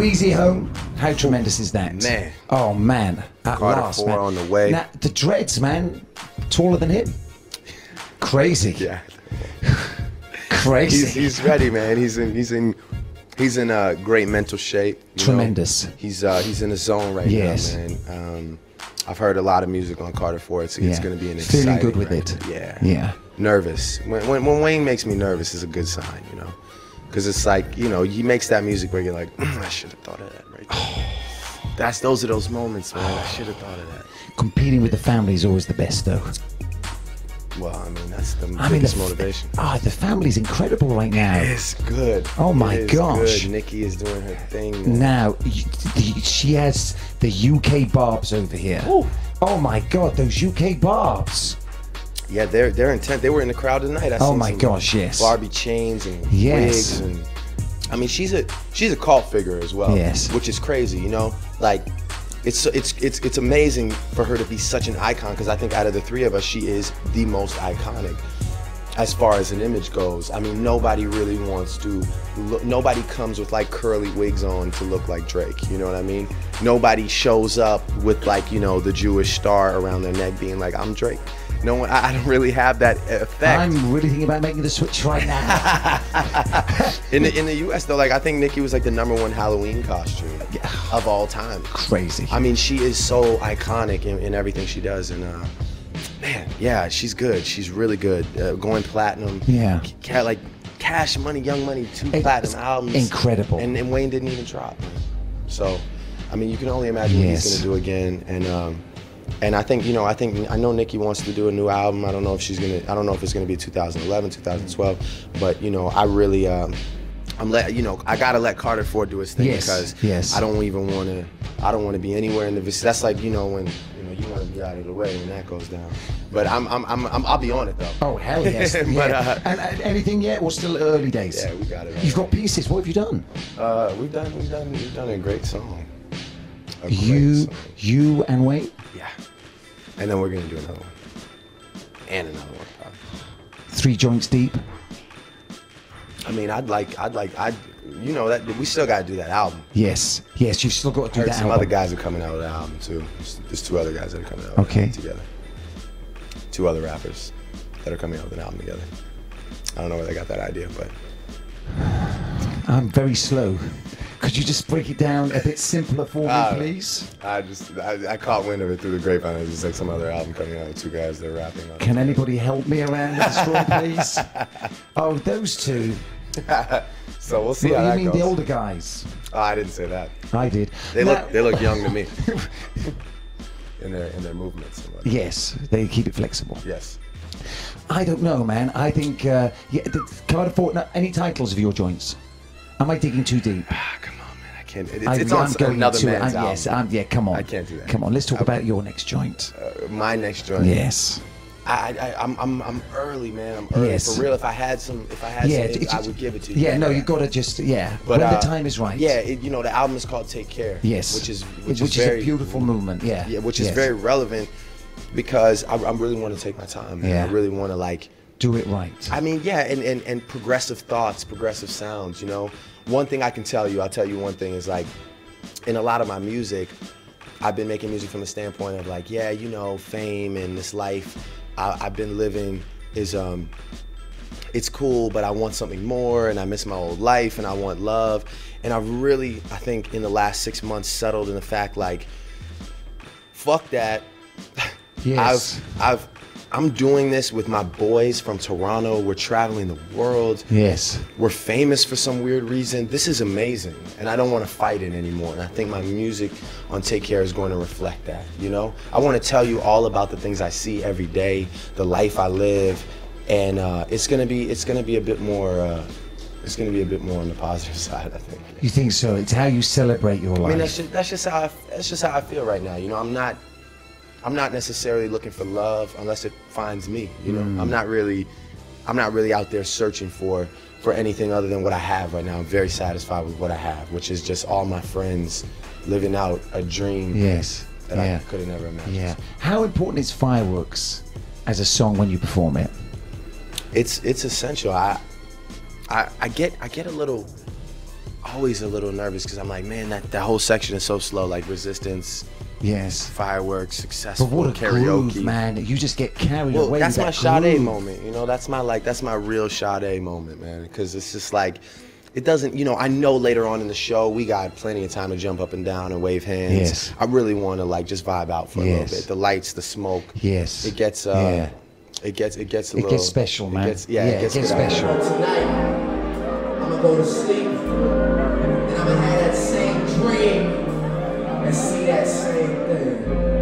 Weezy home. How tremendous is that? Man. Oh man. At Carter last, four man. on the way. Now, the dreads, man. Taller than him. Crazy. Yeah. Crazy. He's, he's ready, man. He's in he's in he's in uh, great mental shape. you know. Tremendous. He's uh, he's in the zone right Yes. now, man. Um, I've heard a lot of music on Carter Four. It's, it's going to be an Feeling exciting good with record. it. Yeah. Yeah. Nervous. When, when when Wayne makes me nervous is a good sign, you know, because it's like you know he makes that music where you're like, "Mm, I should have thought of that right there. That's those are those moments, man. I should have thought of that. Competing with the family is always the best, though. Well, I mean that's the I mean, the, motivation. Ah, the family's incredible right now. It's good. Oh my It gosh. Good. Nicki is doing her thing. Now, the- she has the UK barbs over here. Oh my god, those UK barbs. Yeah, they're they're intent. They were in the crowd tonight. I Oh my gosh, yes. Barbie chains and Yes. wigs and I mean she's a she's a cult figure as well. Yes. Which is crazy, you know? Like it's it's it's it's amazing for her to be such an icon because I think out of the three of us she is the most iconic as far as an image goes. I mean nobody really wants to look, nobody comes with like curly wigs on to look like Drake, you know what I mean? Nobody shows up with like, you know, the Jewish star around their neck being like I'm Drake. No one I I don't really have that effect. I'm really thinking about making the switch right now. In the in the U.S. though, like I think Nicki was like the number one Halloween costume of all time. Crazy. I mean, she is so iconic in, in everything she does, and uh, man, yeah, she's good. She's really good. Uh, going platinum. Yeah. Like Cash Money, Young Money, two It's platinum albums. incredible. And, and Wayne didn't even drop. So, I mean, you can only imagine Yes. what he's gonna do again, and. Um, and I think you know, I think I know Nicki wants to do a new album. I don't know if she's gonna. I don't know if it's gonna be 2011, 2012. But you know, I really, um, I'm let you know, I gotta let Carter Four do his thing Yes, because yes. I don't even want to. I don't want to be anywhere in the vicinity. That's like you know when you know you want to be out of the way when that goes down. But I'm, I'm, I'm, I'm I'll be on it though. Oh hell yes! But, yeah. uh, and, and anything yet? We're still early days? Yeah, we got it. You've got pieces. What have you done? Uh, we've done, we've done, we've done a great song. A great You, song. you and Wayne. Yeah. And then we're gonna do another one. And another one. Probably. Three joints deep. I mean, I'd like, I'd like, I'd, you know, that we still gotta do that album. Yes, yes. You've still got to do Heard that. some album. other guys are coming out with an album too. There's, there's two other guys that are coming out. Okay. With together. Two other rappers that are coming out with an album together. I don't know where they got that idea, but I'm very slow. Could you just break it down a bit simpler for me, Ah. please? I just, I, I caught wind of it through the grapevine. It was just like some other album coming out with two guys that are rapping on. it. Can anybody help me around with the straw, please? Oh, those two. So we'll see What, how you that mean goes. the older guys? Oh, I didn't say that. I did. They Now- look, they look young to me. in their, in their movements. Yes, they keep it flexible. Yes. I don't know, man. I think. Uh, yeah, can I afford any titles of your joints? Am I digging too deep? Ah, come on, man. I can't. It's, I, it's on I'm going another to. man's I'm, yes, I'm, yeah. Come on. I can't do that. Come on. Let's talk Okay. about your next joint. Uh, my next joint. Yes. I, I, I'm, I'm, I'm early, man. I'm early Yes. for real. If I had some, if I had Yeah, some, it's- I would give it to you. Yeah, no, you got to just yeah. But when uh, the time is right. Yeah, it, you know, the album is called "Take Care." Yes. Which is which, which, is, very a beautiful movement. Yeah. Yeah, which is Yes. very relevant because I, I really want to take my time. Man. Yeah. I really want to like. Do it right. I mean, yeah, and, and, and progressive thoughts, progressive sounds, you know. One thing I can tell you, I'll tell you one thing is like, in a lot of my music, I've been making music from the standpoint of like, yeah, you know, fame and this life I, I've been living is, um, it's cool, but I want something more and I miss my old life and I want love. And I've really, I think in the last six months settled in the fact like, fuck that. Yes. I've, I've, I'm doing this with my boys from Toronto. We're traveling the world. yes. We're famous for some weird reason. This is amazing, and I don't want to fight it anymore. And I think my music on Take Care is going to reflect that. You know, I want to tell you all about the things I see every day, the life I live, and uh, it's gonna be it's gonna be a bit more. Uh, it's gonna be a bit more on the positive side, I think. You think so? It's how you celebrate your life. I mean, that's just, that's just how I, that's just how I feel right now. You know, I'm not I'm not necessarily looking for love unless it finds me. You know, mm. I'm not really I'm not really out there searching for for anything other than what I have right now. I'm very satisfied with what I have, which is just all my friends living out a dream yes. that yeah. I could have never imagined. Yeah. How important is fireworks as a song when you perform it? It's it's essential. I I I get I get a little always a little nervous because I'm like, man, that, that whole section is so slow. Like resistance, Yes. Fireworks, successful but what a karaoke, groove, man! You just get carried well, away. That's my that Sade groove. moment. You know, that's my like, that's my real Sade moment, man. Because it's just like, it doesn't. You know, I know later on in the show we got plenty of time to jump up and down and wave hands. Yes. I really want to like just vibe out for yes. a little bit. The lights, the smoke. Yes. It gets. Uh, yeah. It gets. It gets a it little. It gets special, man. Gets, yeah, yeah, It gets, it gets special. Tonight, I'm gonna go to sleep, and I'm gonna have that same dream and see that same thing.